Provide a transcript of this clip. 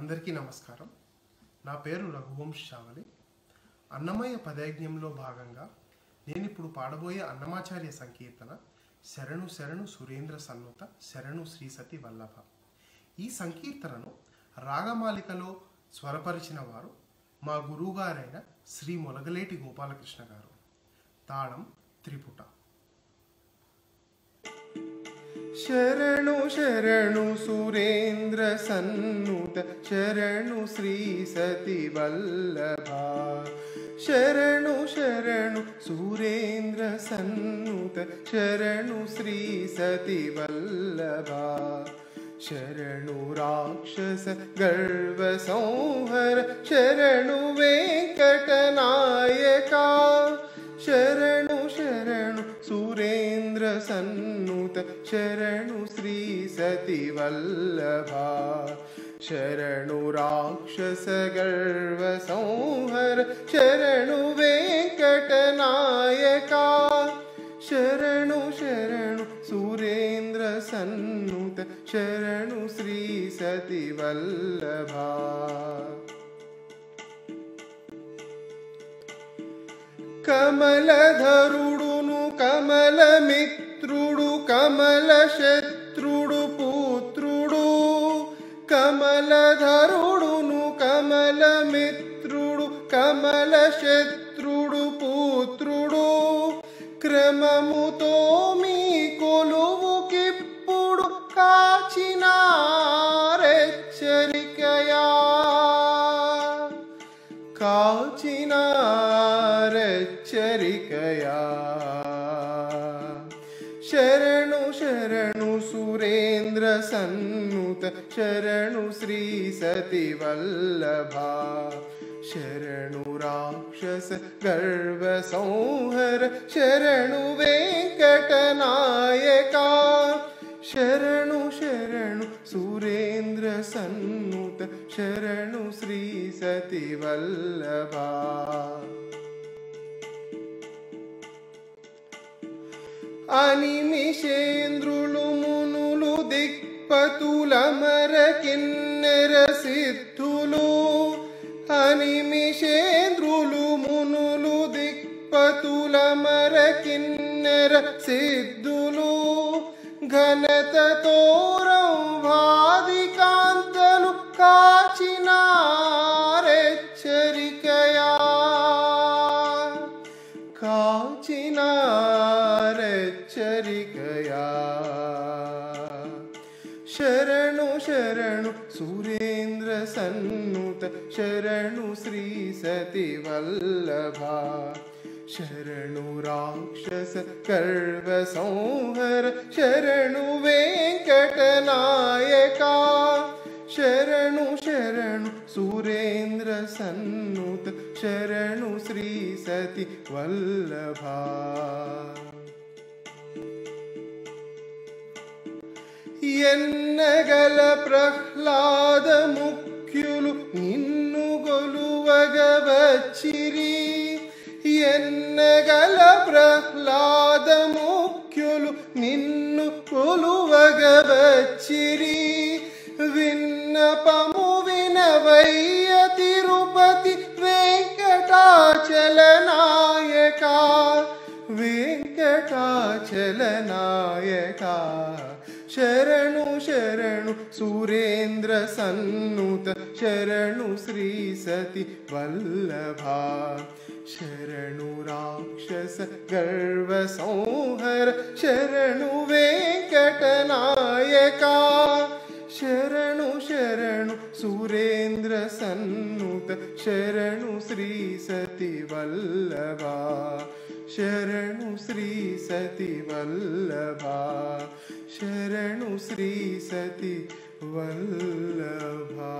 అందరికీ నమస్కారం. నా పేరు రఘువంశ్ చావలి. అన్నమయ్య పదయజ్ఞంలో భాగంగా నేను ఇప్పుడు పాడబోయే అన్నమాచార్య సంకీర్తన శరణు శరణు సురేంద్ర సన్నుత శరణు శ్రీసతి వల్లభ. ఈ సంకీర్తనను రాగమాలికలో స్వరపరిచిన వారు మా గురువుగారైన శ్రీ మొలగలేటి గోపాలకృష్ణ గారు. తాళం త్రిపుట. शरणु शरणु सुरेन्द्र सन्त शरण सति वल्लभा। शरणु शरणु सुरेन्द्र सन्नुत शरणुश्री सति वल्लभा। शरणो राक्षस गर्व शरणश्री सती वल्लभा शरणु राक्षसगर्वयका शरणु वेङ्कटनायका शरणु सुरेन्द्र सन्नत शरणुश्री सती वल्लभा कमल धरुडु नु कमल కమల శత్రుడు పుత్రుడు కమలధరుడును కమల మిత్రుడు కమల శత్రుడు పుత్రుడు. క్రమముతో మీ కొలువుకిప్పుడు కాచినారెచ్చరికయా? కాచినారెచ్చరికయా? शरणुसुरेन्द्र सन्नुत शरणुश्री सती वल्लभा शरणु राक्षस गर्वसंहर शरणु वेङ्कटनायका। शरणु शरणु सुरेन्द्र सन्नुत शरणुश्री सति वल्लभा అని మిషేంద్రులు మునులు దిక్పతుల మరకిన్నెర సిద్ధులు. అని మిషేంద్రులు మునులు దిక్పతుల మరకిన్నెర సిద్ధులు. ఘనతతో వాది चरि गया। शरणु शरणु, सुरेन्द्र सन्नुत, शरणु श्री सती वल्लभा। शरणु राक्षस संहर, शरणु वेङ्कटनायका शरणु शरणु, सुरेन्द्र सन्नुत, शरणु श्री सति वल्लभा। ఎన్నగల ప్రహ్లాద ముఖ్యులు నిన్ను గొలువగవచ్చిరి ఎన్నగల ప్రహ్లాద ముఖ్యులు నిన్ను కొలువగవచ్చిరి విన్నపము వినవయ్య తిరుపతి వెంకటాచలనాయక. వెంకటాచలనాయక. शरणु शरणु सुरेन्द्र सन्नुत शरणुश्री सती वल्लभा शरणु राक्षस गर्व संहर शरणु वेङ्कटनायका शरणु शरणु सुरेन्द्र सन्नुत शरणुश्री सति वल्लभा शरणु श्री सति वल्लभा शरणु श्री सति वल्लभा